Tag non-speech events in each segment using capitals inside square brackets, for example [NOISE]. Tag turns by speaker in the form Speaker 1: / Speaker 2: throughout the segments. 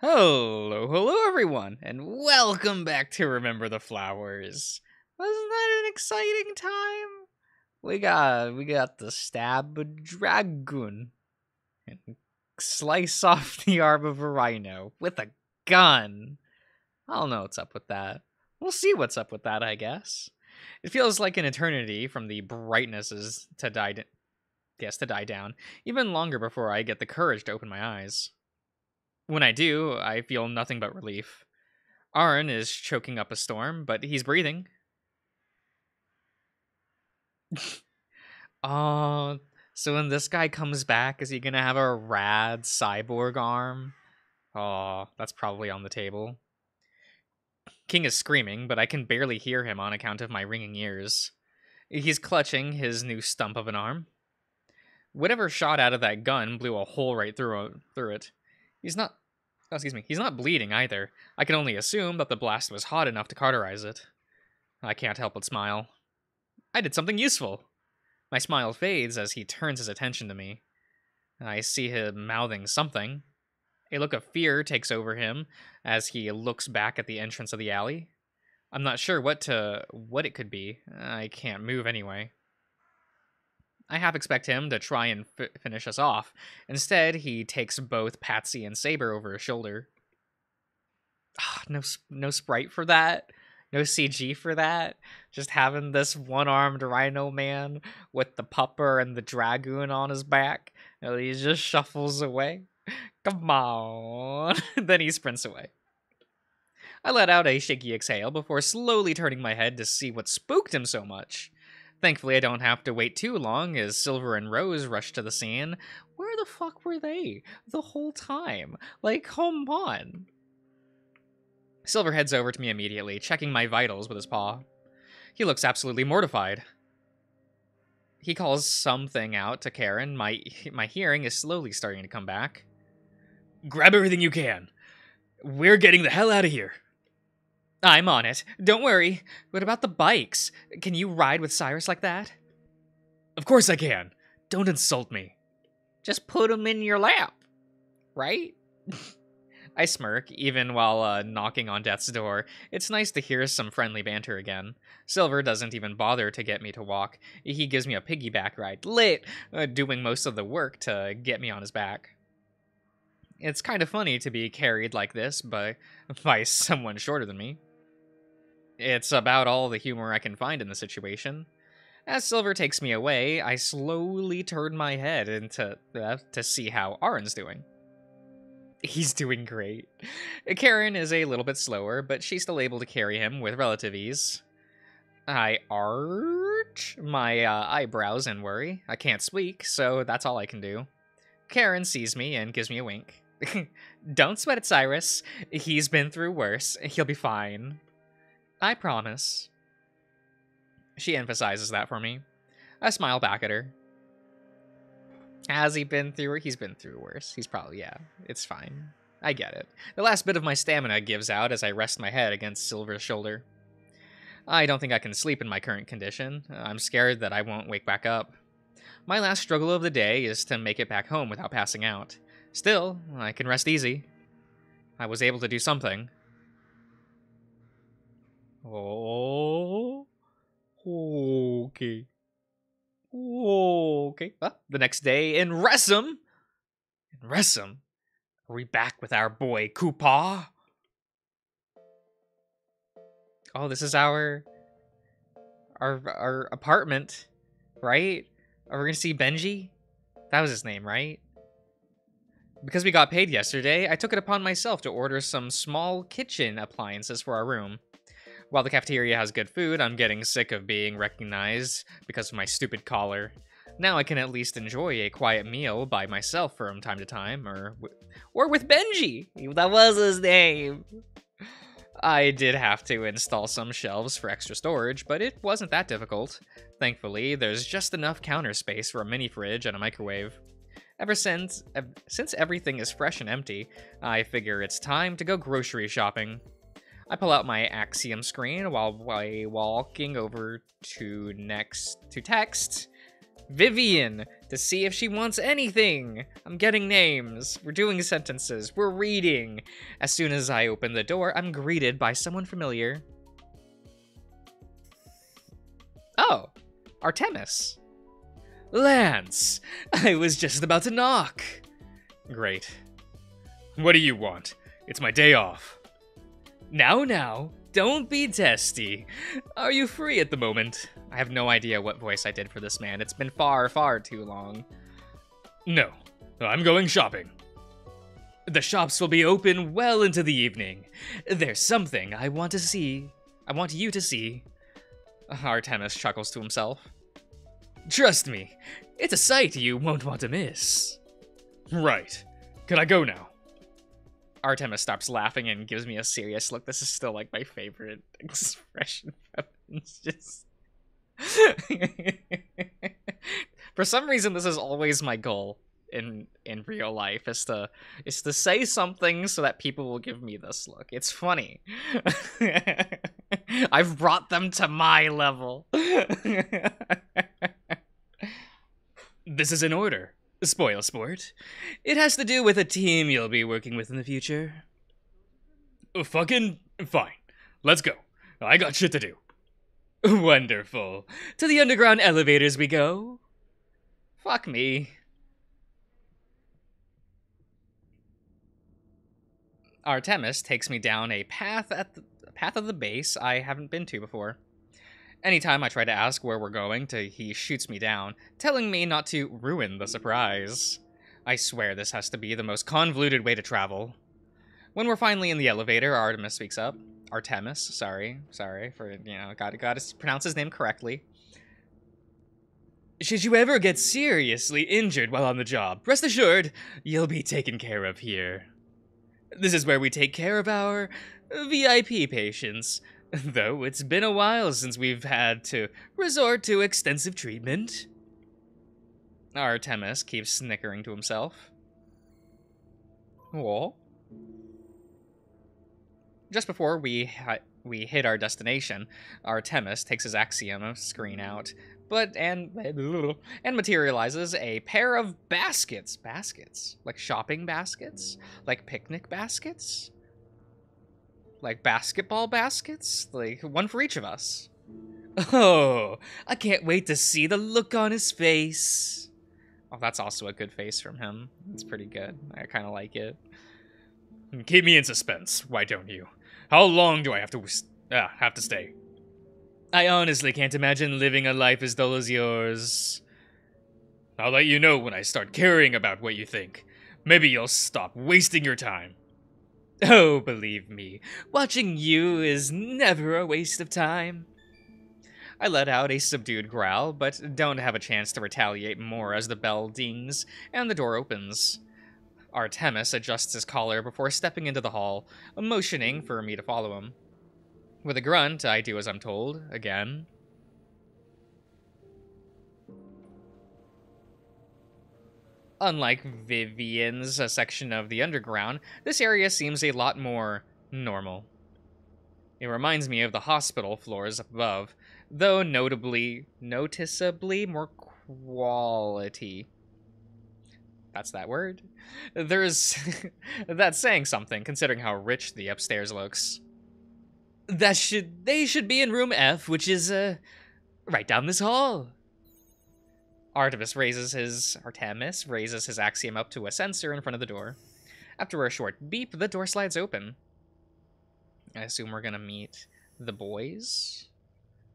Speaker 1: Hello, hello everyone, and welcome back to Remember the Flowers. Wasn't that an exciting time? We got we got the stab a dragoon and slice off the arm of a rhino with a gun. I don't know what's up with that. We'll see what's up with that, I guess. It feels like an eternity from the brightnesses to die, yes, to die down. Even longer before I get the courage to open my eyes. When I do, I feel nothing but relief. Arn is choking up a storm, but he's breathing. oh, so when this guy comes back, is he gonna have a rad cyborg arm? Oh, that's probably on the table. King is screaming, but I can barely hear him on account of my ringing ears. He's clutching his new stump of an arm. Whatever shot out of that gun blew a hole right through uh, through it. He's not. Oh, excuse me. He's not bleeding either. I can only assume that the blast was hot enough to cauterize it. I can't help but smile. I did something useful. My smile fades as he turns his attention to me. I see him mouthing something. A look of fear takes over him as he looks back at the entrance of the alley. I'm not sure what to what it could be. I can't move anyway. I half expect him to try and f- finish us off. Instead, he takes both Patsy and Saber over his shoulder. Ah, no, no sprite for that. No CG for that. Just having this one-armed rhino man with the pupper and the dragoon on his back. And he just shuffles away. Come on. [LAUGHS] then he sprints away. I let out a shaky exhale before slowly turning my head to see what spooked him so much. Thankfully, I don't have to wait too long as Silver and Rose rush to the scene. Where the fuck were they the whole time? Like, come on. Silver heads over to me immediately, checking my vitals with his paw. He looks absolutely mortified. He calls something out to Karen. My my hearing is slowly starting to come back. Grab everything you can. We're getting the hell out of here. I'm on it. Don't worry. What about the bikes? Can you ride with Cyrus like that? Of course I can. Don't insult me. Just put him in your lap, right? [LAUGHS] I smirk, even while uh, knocking on Death's door. It's nice to hear some friendly banter again. Silver doesn't even bother to get me to walk. He gives me a piggyback ride, lit, uh, doing most of the work to get me on his back. It's kind of funny to be carried like this by, [LAUGHS] by someone shorter than me. It's about all the humor I can find in the situation. As Silver takes me away, I slowly turn my head into uh, to see how Arn's doing. He's doing great. Karen is a little bit slower, but she's still able to carry him with relative ease. I arch my uh, eyebrows in worry. I can't speak, so that's all I can do. Karen sees me and gives me a wink. [LAUGHS] Don't sweat it, Cyrus. He's been through worse. He'll be fine. I promise. She emphasizes that for me. I smile back at her. Has he been through? He's been through worse. He's probably, yeah, it's fine. I get it. The last bit of my stamina gives out as I rest my head against Silver's shoulder. I don't think I can sleep in my current condition. I'm scared that I won't wake back up. My last struggle of the day is to make it back home without passing out. Still, I can rest easy. I was able to do something. Oh. Okay. Oh, okay. Well, the next day in Ressum. In Ressum. Are we back with our boy Koopa? Oh, this is our our our apartment, right? Are we gonna see Benji? That was his name, right? Because we got paid yesterday, I took it upon myself to order some small kitchen appliances for our room. While the cafeteria has good food, I'm getting sick of being recognized because of my stupid collar. Now I can at least enjoy a quiet meal by myself from time to time, or or with Benji. That was his name. I did have to install some shelves for extra storage, but it wasn't that difficult. Thankfully, there's just enough counter space for a mini fridge and a microwave. Ever since since everything is fresh and empty, I figure it's time to go grocery shopping. I pull out my Axiom screen while, walking over to next to text. Vivian, to see if she wants anything. I'm getting names. We're doing sentences. We're reading. As soon as I open the door, I'm greeted by someone familiar. Oh, Artemis. Lance, I was just about to knock. Great. What do you want? It's my day off. Now, now, don't be testy. Are you free at the moment? I have no idea what voice I did for this man. It's been far, far too long. No, I'm going shopping. The shops will be open well into the evening. There's something I want to see. I want you to see. Artemis chuckles to himself. Trust me, it's a sight you won't want to miss. Right. Can I go now? Artemis stops laughing and gives me a serious look. This is still like my favorite [LAUGHS] expression It's just [LAUGHS] For some reason this is always my goal in in real life is to is to say something so that people will give me this look. It's funny. [LAUGHS] I've brought them to my level. this is an order. Spoil sport. It has to do with a team you'll be working with in the future. Fucking fine. Let's go. I got shit to do. Wonderful. To the underground elevators we go. Fuck me. Artemis takes me down a path at the path of the base I haven't been to before. Anytime I try to ask where we're going to, he shoots me down, telling me not to ruin the surprise. I swear this has to be the most convoluted way to travel. When we're finally in the elevator, Artemis speaks up. Artemis, sorry, sorry for, you know, gotta, gotta pronounce his name correctly. Should you ever get seriously injured while on the job, rest assured, you'll be taken care of here. This is where we take care of our VIP patients, [LAUGHS] though it's been a while since we've had to resort to extensive treatment. Artemis keeps snickering to himself. What? Just before we we hit our destination, Artemis takes his axiom screen out, but and [LAUGHS] and materializes a pair of baskets, baskets, like shopping baskets, like picnic baskets, like basketball baskets, like one for each of us. Oh, I can't wait to see the look on his face. Oh, that's also a good face from him. It's pretty good. I kind of like it. Keep me in suspense, why don't you? How long do I have to uh, have to stay? I honestly can't imagine living a life as dull as yours. I'll let you know when I start caring about what you think. Maybe you'll stop wasting your time. [LAUGHS] Oh, believe me, watching you is never a waste of time. I let out a subdued growl, but don't have a chance to retaliate more as the bell dings and the door opens. Artemis adjusts his collar before stepping into the hall, motioning for me to follow him. With a grunt, I do as I'm told, again. Unlike Vivian's uh, section of the underground, this area seems a lot more normal. It reminds me of the hospital floors above, though notably, noticeably more quality. That's that word. There's [LAUGHS] that's saying something considering how rich the upstairs looks. That should they should be in room F, which is uh right down this hall. Artemis raises his Artemis raises his axiom up to a sensor in front of the door. After a short beep, the door slides open. I assume we're gonna meet the boys,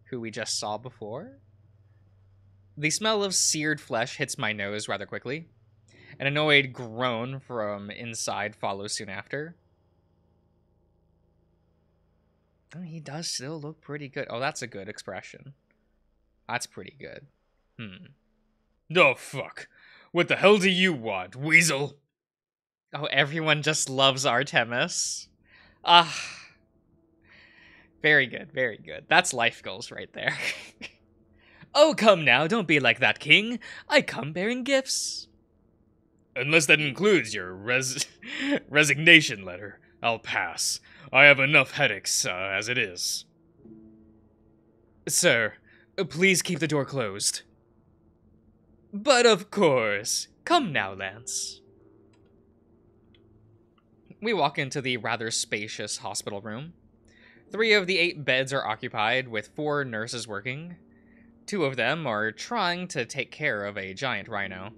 Speaker 1: who we just saw before. The smell of seared flesh hits my nose rather quickly. An annoyed groan from inside follows soon after. Oh, he does still look pretty good. Oh, that's a good expression. That's pretty good. Hmm. Oh, fuck. What the hell do you want, weasel? Oh, everyone just loves Artemis. Ah. Very good, very good. That's life goals right there. [LAUGHS] oh, come now, don't be like that, king. I come bearing gifts. Unless that includes your res [LAUGHS] resignation letter, I'll pass. I have enough headaches uh, as it is. Sir, please keep the door closed. But of course. Come now, Lance. We walk into the rather spacious hospital room. Three of the eight beds are occupied, with four nurses working. Two of them are trying to take care of a giant rhino.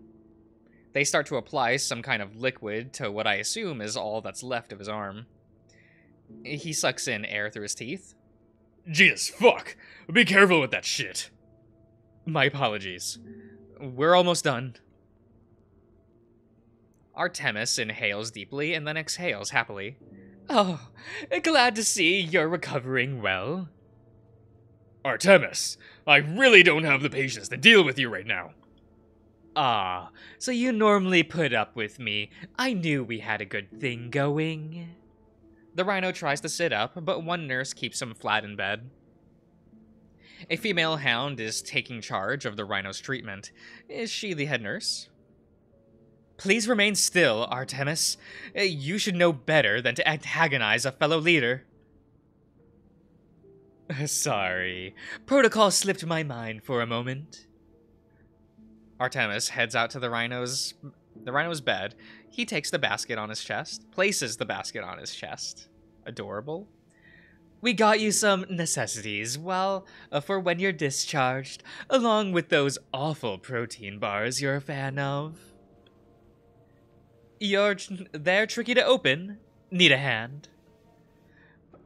Speaker 1: They start to apply some kind of liquid to what I assume is all that's left of his arm. He sucks in air through his teeth.
Speaker 2: Jesus fuck! Be careful with that shit.
Speaker 1: My apologies. We're almost done. Artemis inhales deeply and then exhales happily. Oh, glad to see you're recovering well.
Speaker 2: Artemis, I really don't have the patience to deal with you right now.
Speaker 1: Ah, so you normally put up with me. I knew we had a good thing going. The rhino tries to sit up, but one nurse keeps him flat in bed. A female hound is taking charge of the rhino's treatment. Is she the head nurse? Please remain still, Artemis. Eh, you should know better than to antagonize a fellow leader. [LAUGHS] Sorry. Protocol slipped my mind for a moment. Artemis heads out to the rhino's the rhino's bed. He takes the basket on his chest, places the basket on his chest. Adorable. We got you some necessities, well, uh, for when you're discharged, along with those awful protein bars you're a fan of. You're they're tricky to open. Need a hand.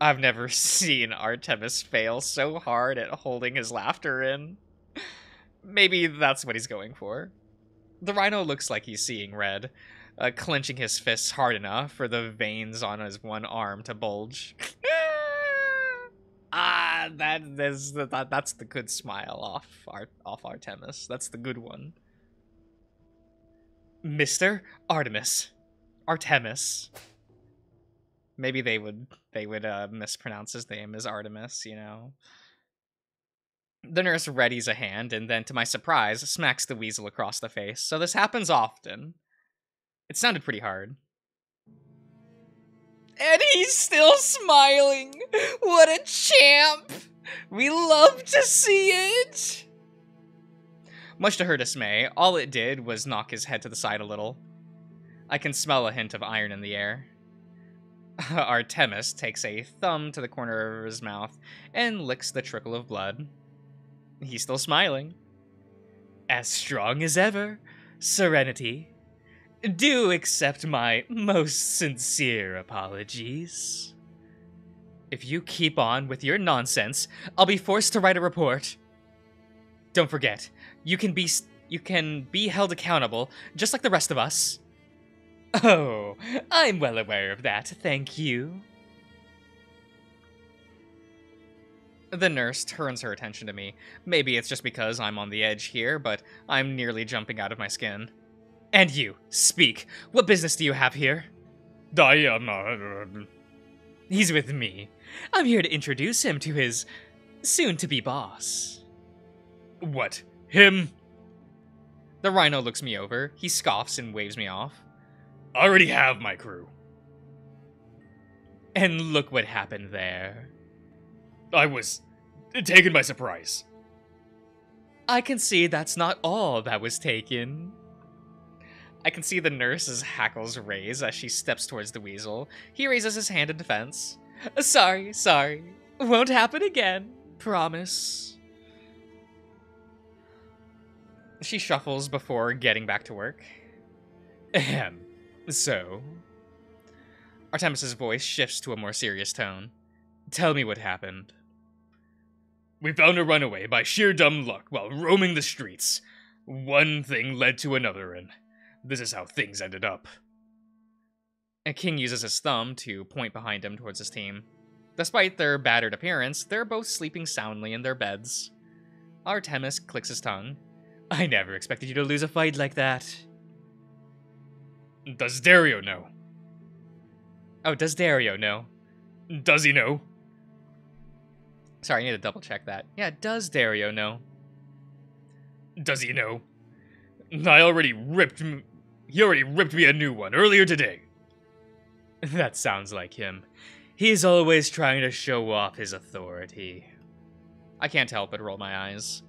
Speaker 1: I've never [LAUGHS] seen Artemis fail so hard at holding his laughter in. Maybe that's what he's going for. The rhino looks like he's seeing red, uh, clenching his fists hard enough for the veins on his one arm to bulge. [LAUGHS] ah, that is that, that's the good smile off Art, off Artemis. That's the good one. Mister Artemis, Artemis. Maybe they would they would uh, mispronounce his name as Artemis. You know. The nurse readies a hand and then, to my surprise, smacks the weasel across the face. So this happens often. It sounded pretty hard. And he's still smiling! What a champ! We love to see it! Much to her dismay, all it did was knock his head to the side a little. I can smell a hint of iron in the air. [LAUGHS] Artemis takes a thumb to the corner of his mouth and licks the trickle of blood. He's still smiling. As strong as ever, Serenity. Do accept my most sincere apologies. If you keep on with your nonsense, I'll be forced to write a report. Don't forget, you can be you can be held accountable just like the rest of us. Oh, I'm well aware of that, thank you. The nurse turns her attention to me. Maybe it's just because I'm on the edge here, but I'm nearly jumping out of my skin. And you, speak. What business do you have here?
Speaker 2: I am. Uh,
Speaker 1: He's with me. I'm here to introduce him to his soon to be boss.
Speaker 2: What? Him?
Speaker 1: The rhino looks me over. He scoffs and waves me off.
Speaker 2: I already have my crew.
Speaker 1: And look what happened there.
Speaker 2: I was taken by surprise.
Speaker 1: I can see that's not all that was taken. I can see the nurse's hackles raise as she steps towards the weasel. He raises his hand in defense. Uh, sorry, sorry. Won't happen again. Promise. She shuffles before getting back to work. Ahem. So. Artemis's voice shifts to a more serious tone. Tell me what happened.
Speaker 2: We found a runaway by sheer dumb luck while roaming the streets. One thing led to another, and this is how things ended up.
Speaker 1: And King uses his thumb to point behind him towards his team. Despite their battered appearance, they're both sleeping soundly in their beds. Artemis clicks his tongue. I never expected you to lose a fight like that.
Speaker 2: Does Dario know?
Speaker 1: Oh, does Dario know?
Speaker 2: Does he know?
Speaker 1: Sorry, I need to double check that. Yeah, does Dario know?
Speaker 2: Does he know? I already ripped. Already ripped me a new one earlier today. [LAUGHS]
Speaker 1: That sounds like him. He's always trying to show off his authority. I can't help but roll my eyes.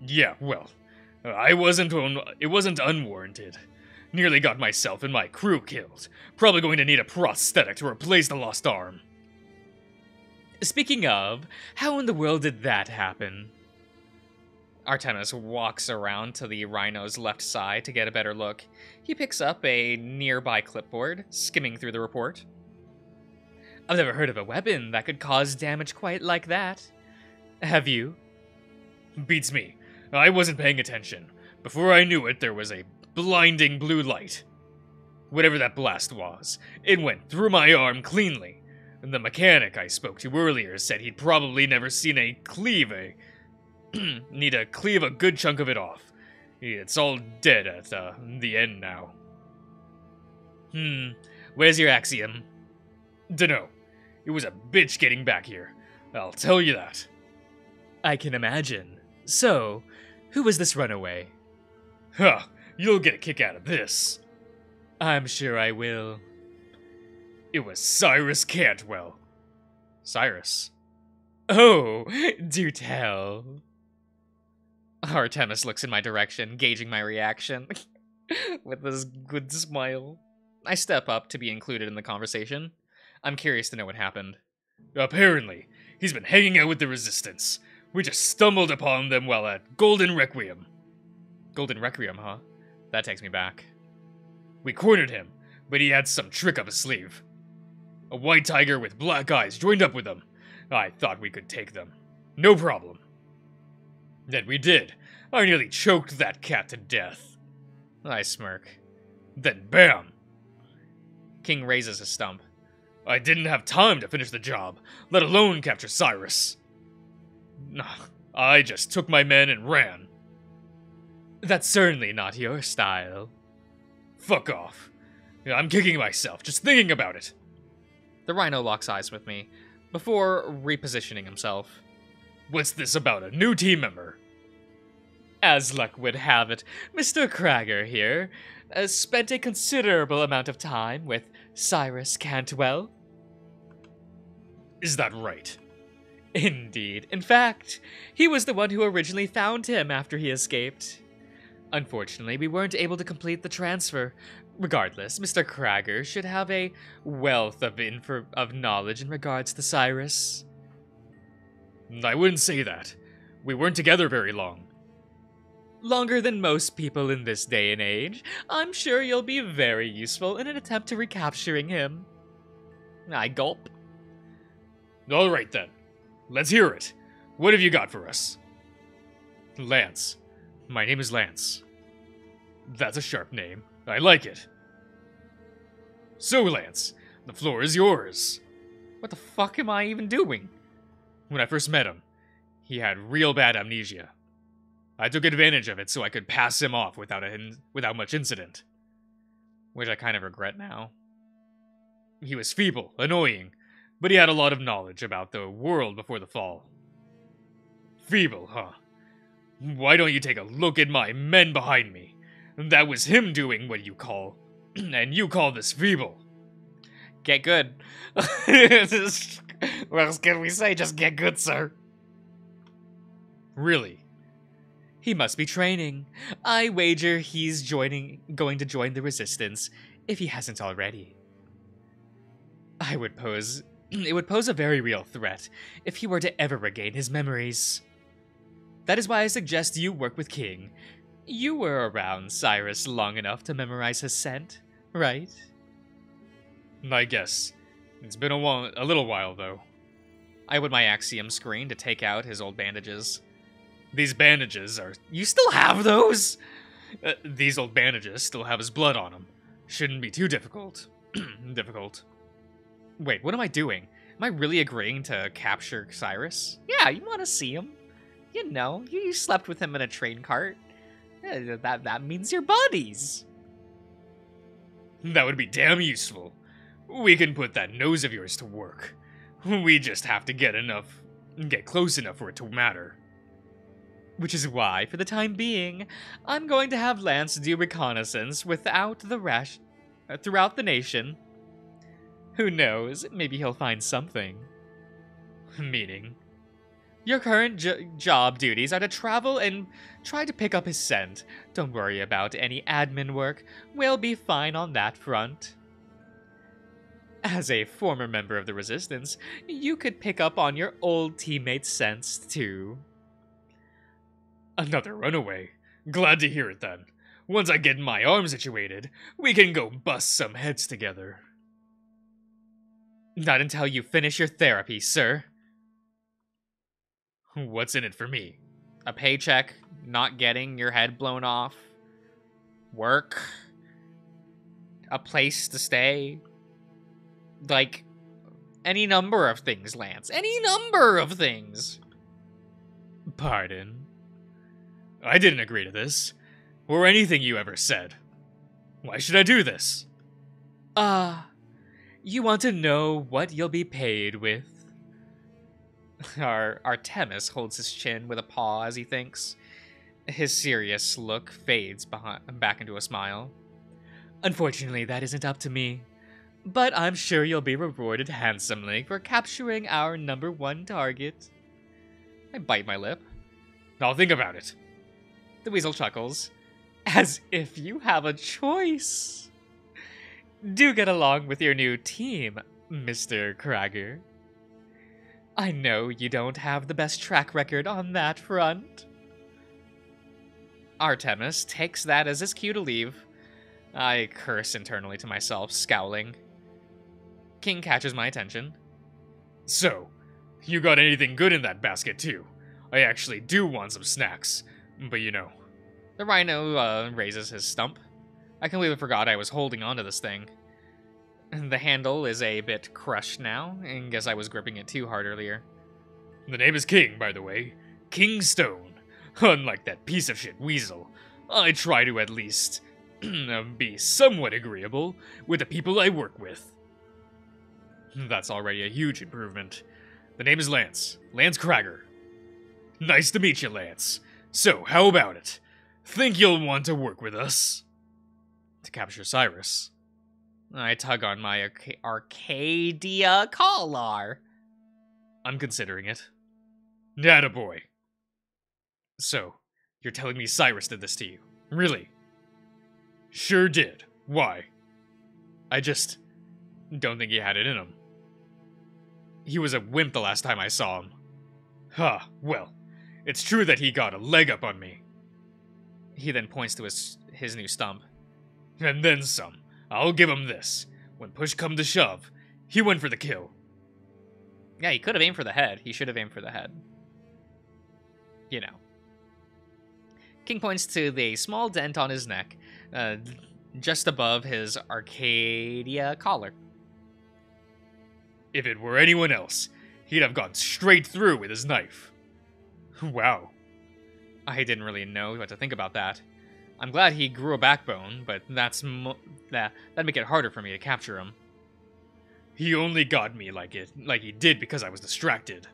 Speaker 2: Yeah, well, I wasn't it wasn't unwarranted. Nearly got myself and my crew killed. Probably going to need a prosthetic to replace the lost arm.
Speaker 1: Speaking of, how in the world did that happen? Artemis walks around to the rhino's left side to get a better look. He picks up a nearby clipboard, skimming through the report. I've never heard of a weapon that could cause damage quite like that. Have you?
Speaker 2: Beats me. I wasn't paying attention. Before I knew it, there was a blinding blue light. Whatever that blast was, it went through my arm cleanly. The mechanic I spoke to earlier said he'd probably never seen a cleave a [CLEARS THROAT] need to cleave a good chunk of it off. It's all dead at uh, the end now.
Speaker 1: Hmm, where's your axiom?
Speaker 2: Dunno. It was a bitch getting back here. I'll tell you that.
Speaker 1: I can imagine. So, who was this runaway?
Speaker 2: Huh, you'll get a kick out of this.
Speaker 1: I'm sure I will.
Speaker 2: It was Cyrus Cantwell.
Speaker 1: Cyrus? Oh, [LAUGHS] do tell. [LAUGHS] Artemis looks in my direction, gauging my reaction [LAUGHS] with this good smile. I step up to be included in the conversation. I'm curious to know what happened.
Speaker 2: Apparently, he's been hanging out with the Resistance. We just stumbled upon them while at Golden Requiem.
Speaker 1: Golden Requiem, huh? That takes me back.
Speaker 2: We cornered him, but he had some trick up his sleeve. A white tiger with black eyes joined up with them. I thought we could take them. No problem. Then we did. I nearly choked that cat to death.
Speaker 1: I smirk.
Speaker 2: Then bam!
Speaker 1: King raises his stump.
Speaker 2: I didn't have time to finish the job, let alone capture Cyrus. [SIGHS] I just took my men and ran.
Speaker 1: That's certainly not your style.
Speaker 2: Fuck off. I'm kicking myself just thinking about it.
Speaker 1: The rhino locks eyes with me before repositioning himself.
Speaker 2: What's this about a new team member?
Speaker 1: As luck would have it, Mr. Krager here has spent a considerable amount of time with Cyrus Cantwell.
Speaker 2: Is that right?
Speaker 1: Indeed. In fact, he was the one who originally found him after he escaped. Unfortunately, we weren't able to complete the transfer. Regardless, Mr. Krager should have a wealth of infor- of knowledge in regards to Cyrus.
Speaker 2: I wouldn't say that. We weren't together very long.
Speaker 1: Longer than most people in this day and age, I'm sure you'll be very useful in an attempt to recapturing him. I gulp.
Speaker 2: All right then. Let's hear it. What have you got for us?
Speaker 1: Lance. My name is Lance.
Speaker 2: That's a sharp name. I like it. So, Lance, the floor is yours.
Speaker 1: What the fuck am I even doing?
Speaker 2: When I first met him, he had real bad amnesia. I took advantage of it so I could pass him off without a, without much incident.
Speaker 1: Which I kind of regret now.
Speaker 2: He was feeble, annoying, but he had a lot of knowledge about the world before the fall. Feeble, huh? Why don't you take a look at my men behind me? That was him doing what you call. [CLEARS THROAT] and you call this feeble.
Speaker 1: Get good. [LAUGHS] what else can we say? Just get good, sir.
Speaker 2: Really?
Speaker 1: He must be training. I wager he's joining going to join the resistance if he hasn't already. I would pose [CLEARS THROAT] it would pose a very real threat if he were to ever regain his memories. That is why I suggest you work with King. You were around Cyrus long enough to memorize his scent, right?
Speaker 2: I guess. It's been a, while, a little while, though.
Speaker 1: I would my Axiom screen to take out his old bandages.
Speaker 2: These bandages are.
Speaker 1: You still have those?
Speaker 2: Uh, these old bandages still have his blood on them. Shouldn't be too difficult. [CLEARS THROAT] difficult.
Speaker 1: Wait, what am I doing? Am I really agreeing to capture Cyrus? Yeah, you want to see him. You know, you slept with him in a train cart. Yeah, that that means you're buddies.
Speaker 2: That would be damn useful. We can put that nose of yours to work. We just have to get enough, get close enough for it to matter.
Speaker 1: Which is why, for the time being, I'm going to have Lance do reconnaissance without the rash, uh, throughout the nation. Who knows? Maybe he'll find something.
Speaker 2: Meaning?
Speaker 1: Your current jo- job duties are to travel and try to pick up his scent. Don't worry about any admin work. We'll be fine on that front. As a former member of the Resistance, you could pick up on your old teammates' scents too.
Speaker 2: Another runaway. Glad to hear it then. Once I get my arm situated, we can go bust some heads together.
Speaker 1: Not until you finish your therapy, sir.
Speaker 2: What's in it for me?
Speaker 1: A paycheck, not getting your head blown off, work, a place to stay. Like, any number of things, Lance. Any number of things.
Speaker 2: Pardon? I didn't agree to this, or anything you ever said. Why should I do this?
Speaker 1: Ah, uh, you want to know what you'll be paid with? [LAUGHS] Our Artemis holds his chin with a paw as he thinks. His serious look fades behind, back into a smile. Unfortunately, that isn't up to me. But I'm sure you'll be rewarded handsomely for capturing our number one target. I bite my lip.
Speaker 2: I'll think about it.
Speaker 1: The weasel chuckles. As if you have a choice. Do get along with your new team, Mr. Krager. I know you don't have the best track record on that front. Artemis takes that as his cue to leave. I curse internally to myself, scowling. King catches my attention.
Speaker 2: So, you got anything good in that basket, too? I actually do want some snacks, but you know.
Speaker 1: The rhino uh, raises his stump. I completely forgot I was holding onto this thing. The handle is a bit crushed now, and guess I was gripping it too hard earlier.
Speaker 2: The name is King, by the way. King Stone. [LAUGHS] Unlike that piece of shit weasel, I try to at least [CLEARS THROAT] be somewhat agreeable with the people I work with. That's already a huge improvement. The name is Lance. Lance Krager. Nice to meet you, Lance. So, how about it? Think you'll want to work with us?
Speaker 1: To capture Cyrus. I tug on my Arc- Arcadia collar.
Speaker 2: I'm considering it. Boy. So, you're telling me Cyrus did this to you? Really? Sure did. Why? I just don't think he had it in him. He was a wimp the last time I saw him. Huh, well, it's true that he got a leg up on me.
Speaker 1: He then points to his his new stump.
Speaker 2: And then some. I'll give him this. When push come to shove, he went for the kill.
Speaker 1: Yeah, he could have aimed for the head. He should have aimed for the head. You know. King points to the small dent on his neck, uh, just above his Arcadia collar.
Speaker 2: If it were anyone else, he'd have gone straight through with his knife. Wow.
Speaker 1: I didn't really know what to think about that. I'm glad he grew a backbone, but that's mo- that that'd make it harder for me to capture him.
Speaker 2: He only got me like it like he did because I was distracted.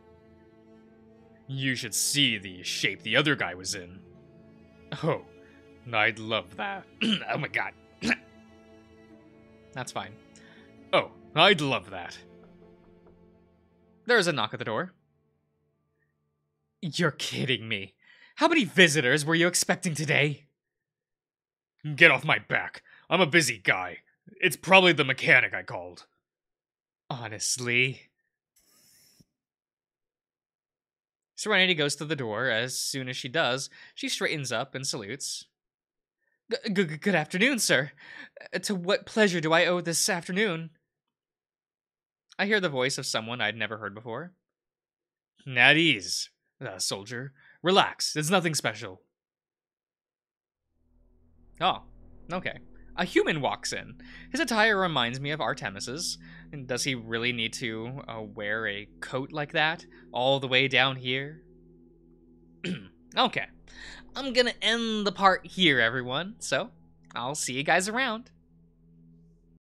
Speaker 2: You should see the shape the other guy was in. Oh, I'd love that. [CLEARS THROAT] oh my god. [CLEARS THROAT]
Speaker 1: That's fine.
Speaker 2: Oh, I'd love that.
Speaker 1: There's a knock at the door. You're kidding me. How many visitors were you expecting today?
Speaker 2: Get off my back. I'm a busy guy. It's probably the mechanic I called.
Speaker 1: Honestly. Serenity goes to the door. As soon as she does, she straightens up and salutes. G- g- good afternoon, sir. Uh, to what pleasure do I owe this afternoon? I hear the voice of someone I'd never heard before.
Speaker 2: At ease, uh, soldier. Relax, it's nothing special.
Speaker 1: Oh, okay. A human walks in. His attire reminds me of Artemis's. Does he really need to uh, wear a coat like that all the way down here? [CLEARS THROAT] okay. I'm gonna end the part here, everyone. So, I'll see you guys around.